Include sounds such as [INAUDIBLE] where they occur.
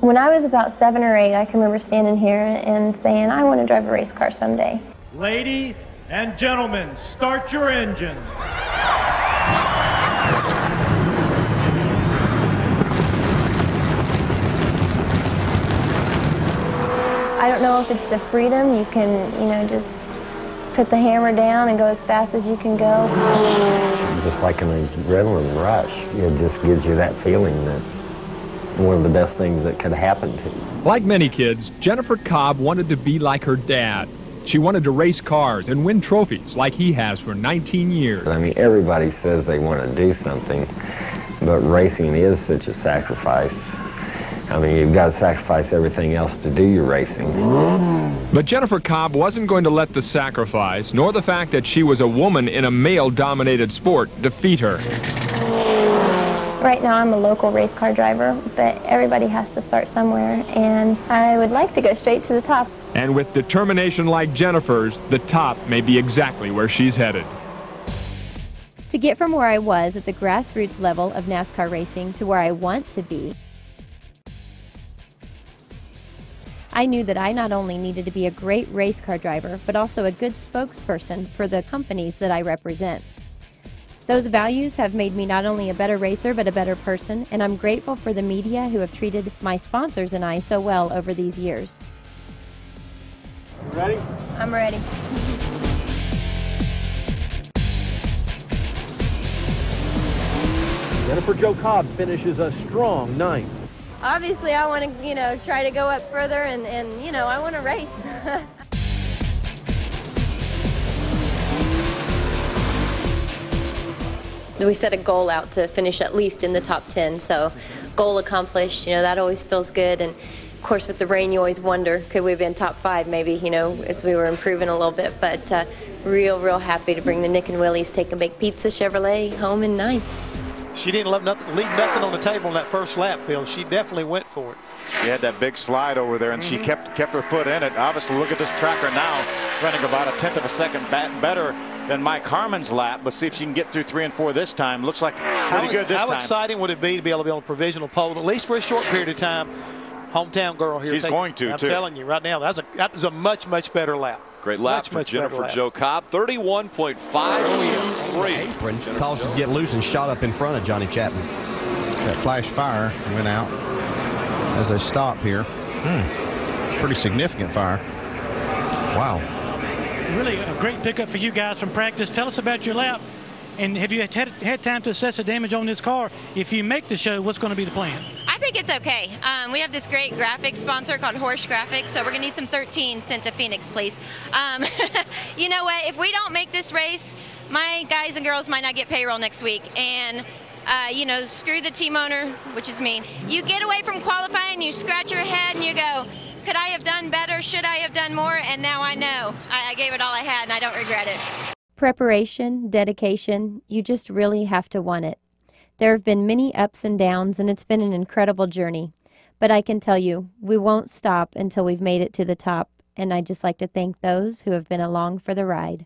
When I was about seven or eight, I can remember standing here and saying, I want to drive a race car someday. Lady and gentlemen, start your engine. I don't know if it's the freedom. You can, you know, just put the hammer down and go as fast as you can go. Just like an adrenaline rush. It just gives you that feeling that one of the best things that could happen to you. Like many kids, Jennifer Cobb wanted to be like her dad. She wanted to race cars and win trophies like he has for 19 years. I mean, everybody says they want to do something, but racing is such a sacrifice. I mean, you've got to sacrifice everything else to do your racing. But Jennifer Cobb wasn't going to let the sacrifice, nor the fact that she was a woman in a male-dominated sport, defeat her. Right now I'm a local race car driver, but everybody has to start somewhere, and I would like to go straight to the top. And with determination like Jennifer's, the top may be exactly where she's headed. To get from where I was at the grassroots level of NASCAR racing to where I want to be, I knew that I not only needed to be a great race car driver, but also a good spokesperson for the companies that I represent. Those values have made me not only a better racer, but a better person, and I'm grateful for the media who have treated my sponsors and I so well over these years. You ready? I'm ready. Jennifer Jo Cobb finishes a strong ninth. Obviously, I want to, you know, try to go up further, and, and you know, I want to race. [LAUGHS] we set a goal out to finish at least in the top 10 so goal accomplished you know that always feels good and of course with the rain you always wonder could we have been top five maybe you know as we were improving a little bit but uh, real real happy to bring the nick and willie's take and bake pizza chevrolet home in ninth she didn't leave nothing, leave nothing on the table in that first lap, Phil. She definitely went for it. She had that big slide over there, and mm -hmm. she kept kept her foot in it. Obviously, look at this tracker now, running about a tenth of a second better than Mike Harmon's lap. Let's see if she can get through three and four this time. Looks like pretty how, good this how time. How exciting would it be to be able to be on a provisional pole, at least for a short period of time? Hometown girl here. She's going to, I'm too. telling you right now, that's a that is a much much better lap. Great lap much, for much Jennifer Jo Cobb. 31.5. Apron caused to get loose and shot up in front of Johnny Chapman. That flash fire went out as they stop here. Hmm. Pretty significant fire. Wow. Really a great pickup for you guys from practice. Tell us about your lap. And have you had, had time to assess the damage on this car? If you make the show, what's going to be the plan? I think it's okay. Um, we have this great graphic sponsor called Horse Graphics, so we're going to need some 13 sent to Phoenix, please. Um, [LAUGHS] you know what? If we don't make this race, my guys and girls might not get payroll next week. And uh, you know, screw the team owner, which is me. You get away from qualifying, you scratch your head, and you go, could I have done better? Should I have done more? And now I know. I, I gave it all I had, and I don't regret it. Preparation, dedication, you just really have to want it. There have been many ups and downs, and it's been an incredible journey. But I can tell you, we won't stop until we've made it to the top, and I'd just like to thank those who have been along for the ride.